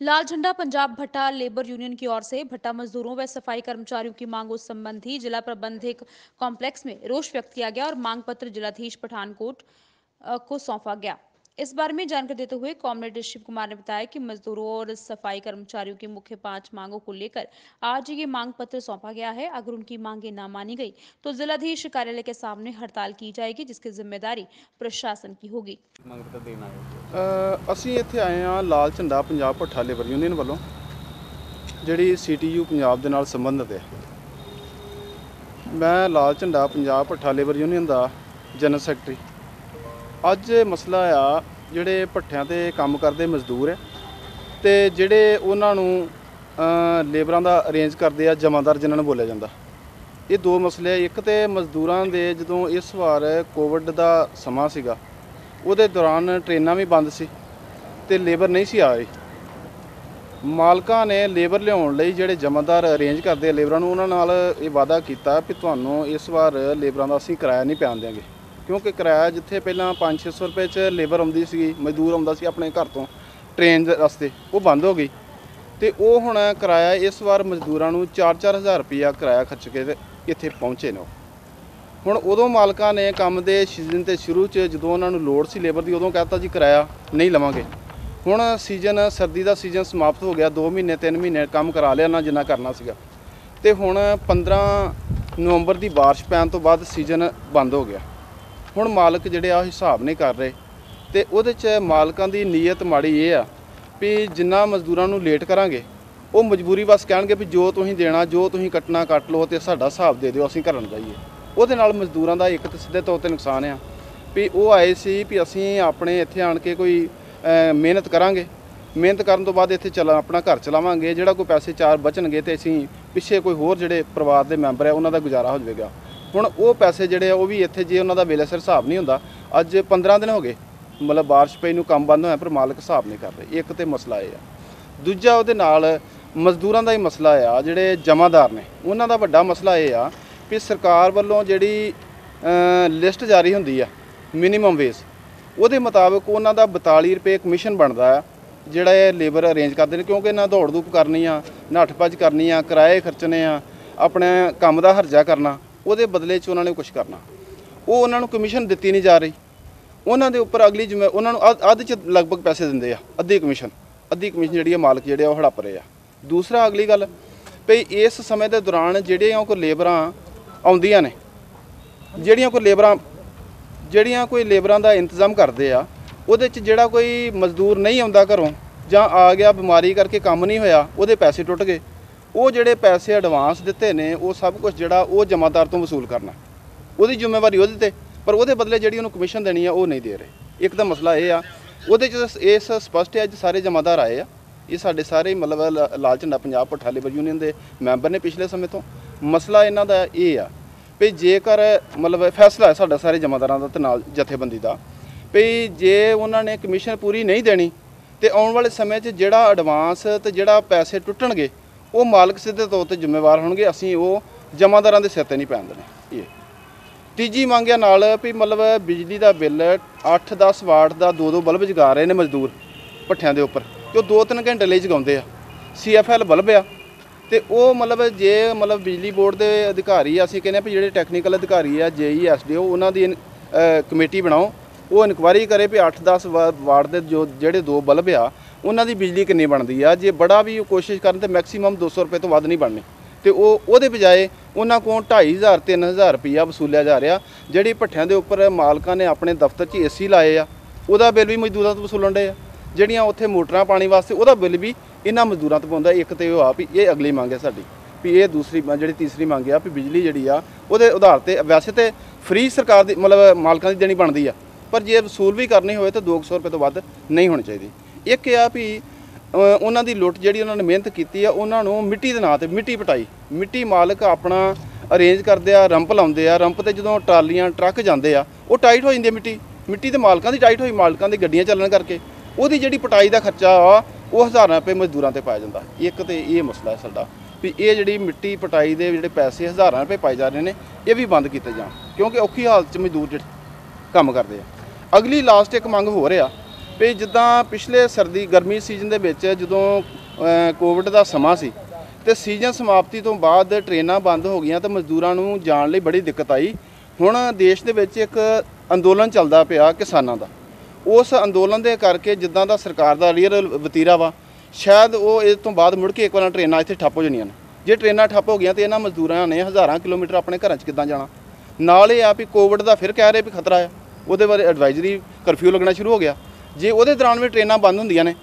लाल झंडा, पंजाब भट्टा labour union की ओर से भट्टा मजदूरों व सफ़ाई कर्मचारियों की मांगों संबंधी जिला प्रबंधक कॉम्प्लेक्स में रोष व्यक्त किया गया और मांग पत्र जिलाधीश पठानकोट को सौंपा गया। इस बारे में जानकारी देते हुए कॉमरेड शिव कुमार ने बताया कि मजदूरों और सफाई कर्मचारियों की मुख्य पांच मांगों को लेकर आज ये मांग पत्र सौंपा गया है अगर उनकी मांगे ना मानी गई तो जिलाधीश कार्यालय के सामने हड़ताल की जाएगी जिसकी जिम्मेदारी प्रशासन की होगी ਮੰਗ ਪੱਤਰ ਦੇਣ ਆਏ ਹੋ ਅ, ਅਸੀਂ ਇੱਥੇ ਆਏ ਹਾਂ ਲਾਲ ਝੰਡਾ ਪੰਜਾਬ ਭੱਠਾ ਲੇਬਰ ਯੂਨੀਅਨ ਵੱਲੋਂ ਜਿਹੜੀ ਸੀਟੀਯੂ ਪੰਜਾਬ ਦੇ ਨਾਲ ਸੰਬੰਧਿਤ ਹੈ ਮੈਂ ਲਾਲ ਝੰਡਾ ਪੰਜਾਬ ਭੱਠਾ ਲੇਬਰ ਯੂਨੀਅਨ ਦਾ ਜਨਰਲ ਸੈਕਟਰੀ ਅੱਜ ਮਸਲਾ ਆ, ਜਿਹੜੇ ਭੱਠਿਆਂ ਤੇ ਕੰਮ ਕਰਦੇ ਮਜ਼ਦੂਰ ਹੈ ਤੇ ਜਿਹੜੇ ਉਹਨਾਂ ਨੂੰ ਲੇਬਰਾਂ ਦਾ ਅਰੇਂਜ ਕਰਦੇ ਆ, ਜਮਾਦਾਰ ਜਿਨ੍ਹਾਂ ਨੂੰ ਬੋਲਿਆ ਜਾਂਦਾ ਇਹ ਦੋ ਮਸਲੇ ਆ। ਇੱਕ ਤੇ ਮਜ਼ਦੂਰਾਂ ਦੇ ਜਦੋਂ ਇਸ ਵਾਰ ਕੋਵਿਡ ਦਾ ਸਮਾਂ ਸੀਗਾ, ਉਹਦੇ ਦੌਰਾਨ ਟ੍ਰੇਨਾਂ ਵੀ ਬੰਦ ਸੀ ਤੇ ਲੇਬਰ ਨਹੀਂ ਸੀ ਆ ਰਹੀ ਮਾਲਕਾਂ ਨੇ ਲੇਬਰ ਲਿਆਉਣ ਲਈ ਜਿਹੜੇ ਜਮਾਦਾਰ ਅਰੇਂਜ ਕਰਦੇ ਆ ਲੇਬਰਾਂ ਨੂੰ, ਉਹਨਾਂ ਨਾਲ ਇਹ ਵਾਅਦਾ ਕੀਤਾ ਕਿ ਤੁਹਾਨੂੰ ਇਸ ਵਾਰ ਲੇਬਰਾਂ ਦਾ ਅਸੀਂ ਕਿਰਾਇਆ ਨਹੀਂ ਪੈਣ ਦਿਆਂਗੇ ਕਿਉਂਕਿ ਕਿਰਾਇਆ ਜਿੱਥੇ ਪਹਿਲਾਂ 5-600 ਰੁਪਏ 'ਚ ਲੇਬਰ ਆਉਂਦੀ ਸੀ ਮਜ਼ਦੂਰ ਆਉਂਦਾ ਸੀ ਆਪਣੇ ਘਰ ਤੋਂ ਟ੍ਰੇਨ ਦੇ ਰਸਤੇ, ਉਹ ਬੰਦ ਹੋ ਗਈ। ਤੇ ਉਹ ਹੁਣ ਕਿਰਾਇਆ ਇਸ ਵਾਰ ਮਜ਼ਦੂਰਾਂ ਨੂੰ 4-4000 ਰੁਪਇਆ ਕਿਰਾਇਆ ਖਰਚ ਕੇ ਇੱਥੇ ਪਹੁੰਚੇ ਨੇ ਉਹ। ਹੁਣ ਉਦੋਂ ਮਾਲਕਾਂ ਨੇ ਕੰਮ ਦੇ ਸੀਜ਼ਨ ਤੇ ਸ਼ੁਰੂ 'ਚ ਜਦੋਂ ਉਹਨਾਂ ਨੂੰ ਲੋੜ ਸੀ ਲੇਬਰ ਦੀ, ਉਦੋਂ ਕਹਿਤਾ ਜੀ ਕਿਰਾਇਆ ਨਹੀਂ ਲਵਾਂਗੇ। ਹੁਣ ਸੀਜ਼ਨ, ਸਰਦੀ ਦਾ ਸੀਜ਼ਨ ਸਮਾਪਤ ਹੋ ਗਿਆ 2 ਮਹੀਨੇ 3 ਮਹੀਨੇ ਕੰਮ ਕਰਾ ਲਿਆ ਨਾ ਜਿੰਨਾ ਕਰਨਾ ਸੀਗਾ। ਤੇ ਹੁਣ 15 ਨਵੰਬਰ ਦੀ ਬਾਰਿਸ਼ ਪੈਣ ਤੋਂ ਬਾਅਦ ਸੀਜ਼ਨ ਬੰਦ ਹੋ ਗਿਆ। ਹੁਣ ਮਾਲਕ ਜਿਹੜੇ ਆ ਉਹ ਹਿਸਾਬ ਨਹੀਂ ਕਰ ਰਹੇ। ਤੇ ਉਹਦੇ 'ਚ ਮਾਲਕਾਂ ਦੀ ਨੀਅਤ ਮਾੜੀ ਇਹ ਆ ਵੀ ਜਿੰਨਾ ਮਜ਼ਦੂਰਾਂ ਨੂੰ ਲੇਟ ਕਰਾਂਗੇ, ਉਹ ਮਜਬੂਰੀ ਬਸ ਕਹਿਣਗੇ ਵੀ ਜੋ ਤੁਸੀਂ ਦੇਣਾ, ਜੋ ਤੁਸੀਂ ਕੱਟਣਾ ਕੱਟ ਲਓ ਤੇ ਸਾਡਾ ਹਿਸਾਬ ਦੇ ਦਿਓ, ਅਸੀਂ ਘਰਾਂ ਨੂੰ ਜਾਈਏ ਉਹਦੇ ਨਾਲ ਮਜ਼ਦੂਰਾਂ ਦਾ ਇੱਕ ਤਾਂ ਸਿੱਧੇ ਤੌਰ ਤੇ ਨੁਕਸਾਨ ਆ ਵੀ ਉਹ ਆਏ ਸੀ ਵੀ ਅਸੀਂ ਆਪਣੇ ਇੱਥੇ ਆਣ ਕੇ ਕੋਈ ਮਿਹਨਤ ਕਰਾਂਗੇ। ਮਿਹਨਤ ਕਰਨ ਤੋਂ ਬਾਅਦ ਇੱਥੇ ਚਲਾ, ਆਪਣਾ ਘਰ ਚਲਾਵਾਂਗੇ, ਜਿਹੜਾ ਕੋਈ ਪੈਸੇ ਚਾਰ ਬਚਣਗੇ ਤੇ ਅਸੀਂ ਪਿੱਛੇ ਕੋਈ ਹੋਰ ਜਿਹੜੇ ਪਰਿਵਾਰ ਦੇ ਮੈਂਬਰ ਆ, ਉਹਨਾਂ ਦਾ ਗੁਜ਼ਾਰਾ ਹੋ ਜਾਵੇਗਾ। ਹੁਣ ਉਹ ਪੈਸੇ ਜਿਹੜੇ ਆ, ਉਹ ਵੀ ਇੱਥੇ ਜੇ ਉਹਨਾਂ ਦਾ ਵੇਲੇ ਸਿਰ, ਹਿਸਾਬ ਨਹੀਂ ਹੁੰਦਾ। ਅੱਜ 15 ਦਿਨ ਹੋ ਗਏ, ਮਤਲਬ ਬਾਰਿਸ਼ ਪਈ ਨੂੰ ਕੰਮ ਬੰਦ ਹੋਇਆ, ਪਰ ਮਾਲਕ ਹਿਸਾਬ ਨਹੀਂ ਕਰ ਰਹੇ। ਇੱਕ ਤੇ ਮਸਲਾ ਇਹ ਆ। ਦੂਜਾ ਉਹਦੇ ਨਾਲ ਮਜ਼ਦੂਰਾਂ ਦਾ ਹੀ ਮਸਲਾ ਆ, ਜਿਹੜੇ ਜਮਾਦਾਰ ਨੇ, ਉਹਨਾਂ ਦਾ ਵੱਡਾ ਮਸਲਾ ਇਹ ਆ ਵੀ ਸਰਕਾਰ ਵੱਲੋਂ ਜਿਹੜੀ ਲਿਸਟ ਜਾਰੀ ਹੁੰਦੀ ਆ ਮਿਨੀਮਮ ਵੇਜ ਉਹਦੇ ਮੁਤਾਬਕ ਉਹਨਾਂ ਦਾ 42 ਰੁਪਏ ਕਮਿਸ਼ਨ ਬਣਦਾ ਆ, ਜਿਹੜਾ ਇਹ ਲੇਬਰ ਅਰੇਂਜ ਕਰਦੇ ਨੇ, ਕਿਉਂਕਿ ਨਾ ਦੌੜ ਧੂਪ ਕਰਨੀ ਆ ਨੱਠ ਭੱਜ ਕਰਨੀ ਆ, ਕਿਰਾਏ ਖਰਚਣੇ ਆ, ਆਪਣੇ ਕੰਮ ਦਾ ਹਰਜਾ ਕਰਨਾ। ਉਹਦੇ ਬਦਲੇ 'ਚ ਉਹਨਾਂ ਨੇ ਕੁਝ ਕਰਨਾ। ਉਹ ਉਹਨਾਂ ਨੂੰ ਕਮਿਸ਼ਨ ਦਿੱਤੀ ਨਹੀਂ ਜਾ ਰਹੀ। ਉਹਨਾਂ ਦੇ ਉੱਪਰ ਅਗਲੀ ਜਿਵੇਂ ਉਹਨਾਂ ਨੂੰ ਅੱਧ- ਅੱਧ ਚ ਲਗਭਗ ਪੈਸੇ ਦਿੰਦੇ ਆ, ਅੱਧੀ ਕਮਿਸ਼ਨ ਅੱਧੀ ਕਮਿਸ਼ਨ ਜਿਹੜੀ ਆ ਮਾਲਕ ਜਿਹੜੇ ਆ ਉਹ ਹੜੱਪ ਰਹੇ ਆ। ਦੂਸਰਾ ਅਗਲੀ ਗੱਲ, ਭਈ ਇਸ ਸਮੇਂ ਦੇ ਦੌਰਾਨ ਜਿਹੜੀਆਂ ਕੋਈ ਲੇਬਰਾਂ ਆਉਂਦੀਆਂ ਨੇ, ਜਿਹੜੀਆਂ ਕੋਈ ਲੇਬਰਾਂ, ਜਿਹੜੀਆਂ ਕੋਈ ਲੇਬਰਾਂ ਦਾ ਇੰਤਜ਼ਾਮ ਕਰਦੇ ਆ, ਉਹਦੇ ਚ ਜਿਹੜਾ ਕੋਈ ਮਜ਼ਦੂਰ ਨਹੀਂ ਆਉਂਦਾ ਘਰੋਂ ਜਾਂ ਆ ਗਿਆ ਬਿਮਾਰੀ ਕਰਕੇ ਕੰਮ ਨਹੀਂ ਹੋਇਆ, ਉਹਦੇ ਪੈਸੇ ਟੁੱਟ ਗਏ। ਉਹ ਜਿਹੜੇ ਪੈਸੇ ਐਡਵਾਂਸ ਦਿੱਤੇ ਨੇ, ਉਹ ਸਭ ਕੁਝ ਜਿਹੜਾ ਉਹ ਜਮਾਦਾਰ ਤੋਂ ਵਸੂਲ ਕਰਨਾ। ਉਹਦੀ ਜ਼ਿੰਮੇਵਾਰੀ ਉਹਦੇ ਤੇ, ਪਰ ਉਹਦੇ ਬਦਲੇ ਜਿਹੜੀ ਉਹਨੂੰ ਕਮਿਸ਼ਨ ਦੇਣੀ ਆ, ਉਹ ਨਹੀਂ ਦੇ ਰਹੇ। ਇੱਕ ਤਾਂ ਮਸਲਾ ਇਹ ਆ, ਉਹਦੇ ਚ ਇਸ ਸਪਸ਼ਟ ਹੈ, ਅੱਜ ਸਾਰੇ ਜਮਾਦਾਰ ਆਏ ਆ। ਇਹ ਸਾਡੇ ਸਾਰੇ ਮਤਲਬ ਲ- ਲਾਲ ਝੰਡਾ ਪੰਜਾਬ ਪੱਠਾ ਲੇਬਰ ਯੂਨੀਅਨ ਦੇ ਮੈਂਬਰ ਨੇ ਪਿਛਲੇ ਸਮੇਂ ਤੋਂ। ਮਸਲਾ ਇਹਨਾਂ ਦਾ ਇਹ ਆ ਵੀ ਜੇਕਰ ਮਤਲਬ ਫੈਸਲਾ ਹੈ ਸਾਡਾ ਸਾਰੇ ਜਮਾਦਾਰਾਂ ਦਾ ਤੇ ਨਾਲ ਜਥੇਬੰਦੀ ਦਾ, ਵੀ ਜੇ ਉਹਨਾਂ ਨੇ ਕਮਿਸ਼ਨ ਪੂਰੀ ਨਹੀਂ ਦੇਣੀ, ਤੇ ਆਉਣ ਵਾਲੇ ਸਮੇਂ 'ਚ ਜਿਹੜਾ ਐਡਵਾਂਸ ਤੇ ਜਿਹੜਾ ਪੈਸੇ ਟੁੱਟਣਗੇ ਉਹ ਮਾਲਕ ਸਿੱਧੇ ਤੌਰ ਤੇ ਜ਼ਿੰਮੇਵਾਰ ਹੋਣਗੇ ਅਸੀਂ ਉਹ ਜਮਾਦਾਰਾਂ ਦੇ ਸਿਰ ਤੇ ਨਹੀਂ ਪੈਣ ਦੇਣੇ। ਇਹ। ਤੀਜੀ ਮੰਗਿਆ ਨਾਲ ਵੀ ਮਤਲਬ ਬਿਜਲੀ ਦਾ ਬਿੱਲ 8-10 ਵਾਟ ਦਾ ਦੋ ਦੋ ਬਲਬ ਜਗਾ ਰਹੇ ਨੇ ਮਜ਼ਦੂਰ ਭੱਠਿਆਂ ਦੇ ਉੱਪਰ। ਤੇ ਉਹ 2-3 ਘੰਟੇ ਲਈ ਜਗਾਉਂਦੇ ਆ। ਸੀਐਫਐਲ ਬਲਬ ਆ। ਤੇ ਉਹ ਮਤਲਬ ਜੇ ਮਤਲਬ ਬਿਜਲੀ ਬੋਰਡ ਦੇ ਅਧਿਕਾਰੀ ਆ, ਅਸੀਂ ਕਹਿੰਦੇ ਆ ਵੀ ਜਿਹੜੇ ਟੈਕਨੀਕਲ ਅਧਿਕਾਰੀ ਆ ਜੇਈ ਐਸਡੀਓ ਉਹਨਾਂ ਦੀ ਕਮੇਟੀ ਬਣਾਓ। ਉਹ ਇਨਕੁਆਇਰੀ ਕਰੇ ਵੀ 8-10 ਵਾਟ ਦੇ ਜੋ ਜਿਹੜੇ ਦੋ ਬਲਬ ਆ ਉਹਨਾਂ ਦੀ ਬਿਜਲੀ ਕਿੰਨੀ ਬਣਦੀ ਆ? ਜੇ ਬੜਾ ਵੀ ਉਹ ਕੋਸ਼ਿਸ਼ ਕਰਨ ਤੇ ਮੈਕਸਿਮਮ 200 ਰੁਪਏ ਤੋਂ ਵੱਧ ਨਹੀਂ ਬਣਨੀ। ਤੇ ਉਹ, ਉਹਦੇ ਬਜਾਏ ਉਹਨਾਂ ਕੋਲ 2500 3000 ਰੁਪਈਆ ਵਸੂਲਿਆ ਜਾ ਰਿਹਾ, ਜਿਹੜੀ ਭੱਠਿਆਂ ਦੇ ਉੱਪਰ ਮਾਲਕਾਂ ਨੇ ਆਪਣੇ ਦਫ਼ਤਰ 'ਚ ਏਸੀ ਲਾਏ ਆ, ਉਹਦਾ ਬਿੱਲ ਵੀ ਮਜ਼ਦੂਰਾਂ ਤੋਂ ਵਸੂਲਣ ਦੇ ਆ। ਜਿਹੜੀਆਂ ਉੱਥੇ ਮੋਟਰਾਂ ਪਾਣੀ ਵਾਸਤੇ, ਉਹਦਾ ਬਿੱਲ ਵੀ ਇਹਨਾਂ ਮਜ਼ਦੂਰਾਂ ਤੋਂ ਪਾਉਂਦਾ। ਇੱਕ ਤੇ ਉਹ ਆ ਵੀ ਇਹ ਅਗਲੀ ਮੰਗ ਹੈ ਸਾਡੀ, ਵੀ ਇਹ ਦੂਸਰੀ ਮੰਗ- ਜਿਹੜੀ ਤੀਸਰੀ ਮੰਗ ਆ, ਵੀ ਬਿਜਲੀ ਜਿਹੜੀ ਆ, ਉਹਦੇ ਆਧਾਰ ਤੇ ਵੈਸੇ ਤੇ ਫ੍ਰੀ ਸਰਕਾਰ ਦੀ, ਮਤਲਬ ਮਾਲਕਾਂ ਦੀ ਦੇਣੀ ਬਣਦੀ ਆ, ਪਰ ਜੇ ਵਸੂਲ ਵੀ ਕਰਨੀ ਹੋਵੇ ਤਾਂ 200 ਰੁਪਏ ਤੋਂ ਵੱਧ ਨਹੀਂ ਹੋਣੀ ਚਾਹੀਦੀ। ਇੱਕ ਇਹ ਆ ਵੀ ਉਹਨਾਂ ਦੀ ਲੁੱਟ ਜਿਹੜੀ ਉਹਨਾਂ ਨੇ ਮਿਹਨਤ ਕੀਤੀ ਆ, ਉਹਨਾਂ ਨੂੰ ਮਿੱਟੀ ਦੇ ਨਾਂ ਤੇ ਮਿੱਟੀ ਪਟਾਈ। ਮਿੱਟੀ ਮਾਲਕ ਆਪਣਾ ਅਰੇਂਜ ਕਰਦੇ ਆ, ਰੰਪ ਲਾਉਂਦੇ ਆ, ਰੰਪ ਤੇ ਜਦੋਂ ਟਰਾਲੀਆਂ, ਟਰੱਕ ਜਾਂਦੇ ਆ, ਉਹ ਟਾਈਟ ਹੋ ਜਾਂਦੀ ਆ ਮਿੱਟੀ। ਮਿੱਟੀ ਤੇ ਮਾਲਕਾਂ ਦੀ ਟਾਈਟ ਹੋਈ, ਮਾਲਕਾਂ ਦੀ ਗੱਡੀਆਂ ਚੱਲਣ ਕਰਕੇ। ਉਹਦੀ ਜਿਹੜੀ ਪਟਾਈ ਦਾ ਖਰਚਾ ਆ, ਉਹ ਹਜ਼ਾਰਾਂ ਰੁਪਏ ਮਜ਼ਦੂਰਾਂ ਤੇ ਪਾਇਆ ਜਾਂਦਾ। ਇੱਕ ਤੇ ਇਹ ਮਸਲਾ ਹੈ ਸਾਡਾ ਵੀ ਇਹ ਜਿਹੜੀ ਮਿੱਟੀ ਪਟਾਈ ਦੇ ਜਿਹੜੇ ਪੈਸੇ ਹਜ਼ਾਰਾਂ ਰੁਪਏ ਪਾਏ ਜਾ ਰਹੇ ਨੇ, ਇਹ ਵੀ ਬੰਦ ਕੀਤੇ ਜਾਣ। ਕਿਉਂਕਿ ਔਖੀ ਹਾਲਤ 'ਚ ਮਜ਼ਦੂਰ ਜਿਹੜੇ ਕੰਮ ਕਰਦੇ ਆ। ਅਗਲੀ ਲਾਸਟ ਇੱਕ ਮੰਗ ਹੋ ਰਿਹਾ ਵੀ ਜਿੱਦਾਂ ਪਿਛਲੇ ਸਰਦੀ ਗਰਮੀ ਸੀਜ਼ਨ ਦੇ ਵਿੱਚ ਜਦੋਂ ਕੋਵਿਡ ਦਾ ਸਮਾਂ ਸੀ ਤੇ ਸੀਜ਼ਨ ਸਮਾਪਤੀ ਤੋਂ ਬਾਅਦ ਟ੍ਰੇਨਾਂ ਬੰਦ ਹੋ ਗਈਆਂ ਤੇ ਮਜ਼ਦੂਰਾਂ ਨੂੰ ਜਾਣ ਲਈ ਬੜੀ ਦਿੱਕਤ ਆਈ। ਹੁਣ ਦੇਸ਼ ਦੇ ਵਿੱਚ ਇੱਕ ਅੰਦੋਲਨ ਚੱਲਦਾ ਪਿਆ ਕਿਸਾਨਾਂ ਦਾ। ਉਸ ਅੰਦੋਲਨ ਦੇ ਕਰਕੇ ਜਿੱਦਾਂ ਦਾ ਸਰਕਾਰ ਦਾ ਰੀਅਲ ਵਤੀਰਾ ਵਾ, ਸ਼ਾਇਦ ਉਹ ਇਸ ਤੋਂ ਬਾਅਦ ਮੁੜ ਕੇ ਇੱਕ ਵਾਰ ਟ੍ਰੇਨਾਂ ਇੱਥੇ ਠੱਪ ਹੋ ਜਾਣੀਆਂ ਨੇ। ਜੇ ਟ੍ਰੇਨਾਂ ਠੱਪ ਹੋ ਗਈਆਂ ਤੇ ਇਹਨਾਂ ਮਜ਼ਦੂਰਾਂ ਨੇ ਹਜ਼ਾਰਾਂ ਕਿਲੋਮੀਟਰ ਆਪਣੇ ਘਰਾਂ 'ਚ ਕਿੱਦਾਂ ਜਾਣਾ? ਨਾਲ ਇਹ ਆ ਵੀ ਕੋਵਿਡ ਦਾ ਫਿਰ ਕਹਿ ਰਹੇ ਵੀ ਖਤਰਾ ਆ। ਉਹਦੇ ਬਾਰੇ ਐਡਵਾਈਜ਼ਰੀ ਕਰਫਿਊ ਲੱਗਣਾ ਸ਼ੁਰੂ ਹੋ ਗਿਆ। ਜੇ ਉਹਦੇ ਦੌਰਾਨ ਵੀ ਟ੍ਰੇਨਾਂ ਬੰਦ ਹੁੰਦੀਆਂ ਨੇ,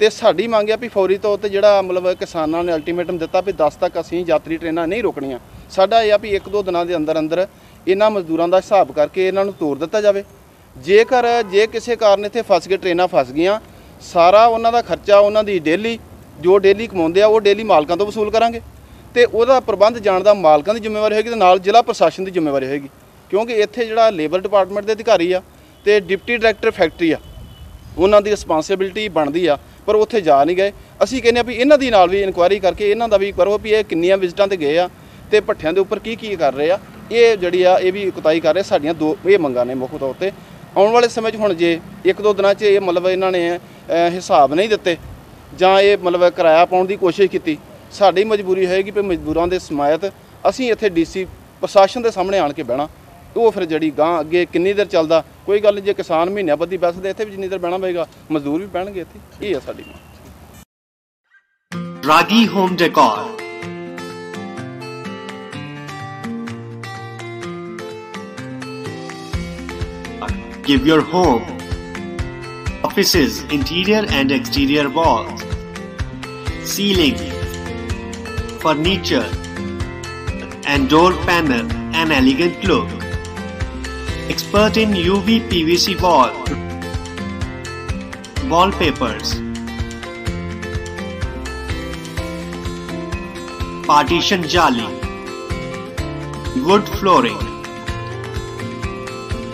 ਤੇ ਸਾਡੀ ਮੰਗ ਆ ਵੀ ਫੌਰੀ ਤੌਰ ਤੇ ਜਿਹੜਾ ਮਤਲਬ ਕਿਸਾਨਾਂ ਨੇ ਅਲਟੀਮੇਟਮ ਦਿੱਤਾ ਵੀ 10 ਤੱਕ ਅਸੀਂ ਯਾਤਰੀ ਟ੍ਰੇਨਾਂ ਨਹੀਂ ਰੋਕਣੀਆਂ। ਸਾਡਾ ਇਹ ਆ ਵੀ ਇੱਕ ਦੋ ਦਿਨਾਂ ਦੇ ਅੰਦਰ ਅੰਦਰ ਇਹਨਾਂ ਮਜ਼ਦੂਰਾਂ ਦਾ ਹਿਸਾਬ ਕਰਕੇ ਇਹਨਾਂ ਨੂੰ ਤੋੜ ਦਿੱਤਾ ਜਾਵੇ। ਜੇਕਰ, ਜੇ ਕਿਸੇ ਕਾਰਨ ਇੱਥੇ ਫਸ ਗਏ ਟ੍ਰੇਨਾਂ ਫਸ ਗਈਆਂ, ਸਾਰਾ ਉਹਨਾਂ ਦਾ ਖਰਚਾ ਉਹਨਾਂ ਦੀ ਡੇਲੀ, ਜੋ ਡੇਲੀ ਕਮਾਉਂਦੇ ਆ, ਉਹ ਡੇਲੀ ਮਾਲਕਾਂ ਤੋਂ ਵਸੂਲ ਕਰਾਂਗੇ। ਤੇ ਉਹਦਾ ਪ੍ਰਬੰਧ ਜਾਣ ਦਾ ਮਾਲਕਾਂ ਦੀ ਜ਼ਿੰਮੇਵਾਰੀ ਹੋਏਗੀ ਤੇ ਨਾਲ ਜ਼ਿਲ੍ਹਾ ਪ੍ਰਸ਼ਾਸਨ ਦੀ ਜ਼ਿੰਮੇਵਾਰੀ ਹੋਏਗੀ। ਕਿਉਂਕਿ ਇੱਥੇ ਜਿਹੜਾ ਲੇਬਰ ਡਿਪਾਰਟਮੈਂਟ ਦੇ ਅਧਿਕਾਰੀ ਆ, ਤੇ ਡਿਪਟੀ ਡਾਇਰੈਕਟਰ ਫੈਕਟਰੀ ਆ ਉਹਨਾਂ ਦੀ ਰਿਸਪਾਂਸਿਬਿਲਟੀ ਬਣਦੀ ਆ, ਪਰ ਉੱਥੇ ਜਾ ਨਹੀਂ ਗਏ। ਅਸੀਂ ਕਹਿੰਦੇ ਆ ਵੀ ਇਹਨਾਂ ਦੀ ਨਾਲ ਵੀ ਇਨਕੁਆਇਰੀ ਕਰਕੇ ਇਹਨਾਂ ਦਾ ਵੀ ਕਰੋ ਵੀ ਇਹ ਕਿੰਨੀਆਂ ਵਿਜ਼ਿਟਾਂ ਤੇ ਗਏ ਆ ਤੇ ਭੱਠਿਆਂ ਦੇ ਉੱਪਰ ਕੀ ਕੀ ਕਰ ਰਹੇ ਆ। ਇਹ ਜਿਹੜੀ ਆ, ਇਹ ਵੀ ਕੁਤਾਈ ਕਰ ਰਹੇ ਸਾਡੀਆਂ ਦੋ ਇਹ ਮੰਗਾਂ ਨੇ ਮੁੱਖ ਤੌਰ ਤੇ। ਆਉਣ ਵਾਲੇ ਸਮੇਂ 'ਚ ਹੁਣ ਜੇ ਇੱਕ ਦੋ ਦਿਨਾਂ 'ਚ ਇਹ ਮਤਲਬ ਇਹਨਾਂ ਨੇ ਹਿਸਾਬ ਨਹੀਂ ਦਿੱਤੇ ਜਾਂ ਇਹ ਮਤਲਬ ਕਿਰਾਇਆ ਪਾਉਣ ਦੀ ਕੋਸ਼ਿਸ਼ ਕੀਤੀ, ਸਾਡੀ ਮਜਬੂਰੀ ਹੋਏਗੀ ਵੀ ਮਜ਼ਦੂਰਾਂ ਦੇ ਸਮਾਇਤ ਅਸੀਂ ਇੱਥੇ ਡੀਸੀ ਪ੍ਰਸ਼ਾਸਨ ਦੇ ਸਾਹਮਣੇ ਆਣ ਕੇ ਬਹਿਣਾ। ਉਹ ਫਿਰ ਜਿਹੜੀ ਗਾਂ ਅੱਗੇ ਕਿੰਨੀ ਦੇਰ ਚੱਲਦਾ ਕੋਈ ਗੱਲ ਨਹੀਂ ਜੇ ਕਿਸਾਨ ਮਹੀਨਿਆਂ ਬੱਧੀ ਬੈਸਦੇ ਇੱਥੇ ਵੀ ਜਿੰਨੀ ਦੇਰ ਬਹਿਣਾ ਪਏਗਾ ਮਜ਼ਦੂਰ ਵੀ ਬਹਿਣਗੇ ਇੱਥੇ ਇਹ ਆ ਸਾਡੀ ਮੰਗ Ragi Home Decor. Give your home, offices, interior and exterior walls, ceiling, furniture, and door panel an elegant look. Expert in UV PVC wall, wallpapers, partition jali, wood flooring.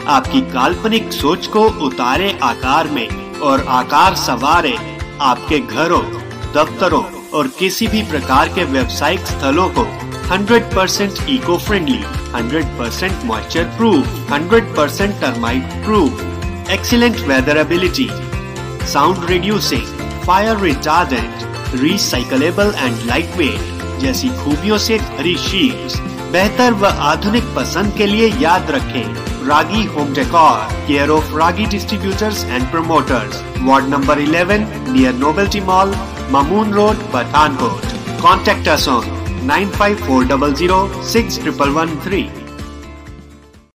आपकी काल्पनिक सोच को उतारे आकार में और आकार सवारे आपके घरों दफ्तरों और किसी भी प्रकार के व्यावसायिक स्थलों को 100% eco-friendly, 100% moisture proof, 100% termite proof, excellent weatherability, sound reducing, fire retardant, recyclable and lightweight जैसी खूबियों से भरी शीट्स बेहतर व आधुनिक पसंद के लिए याद रखें Ragi home decor care of Ragi distributors and promoters ward number 11 near novelty mall Mamun road Pathankot contact us on Nine five four double zero six triple one three.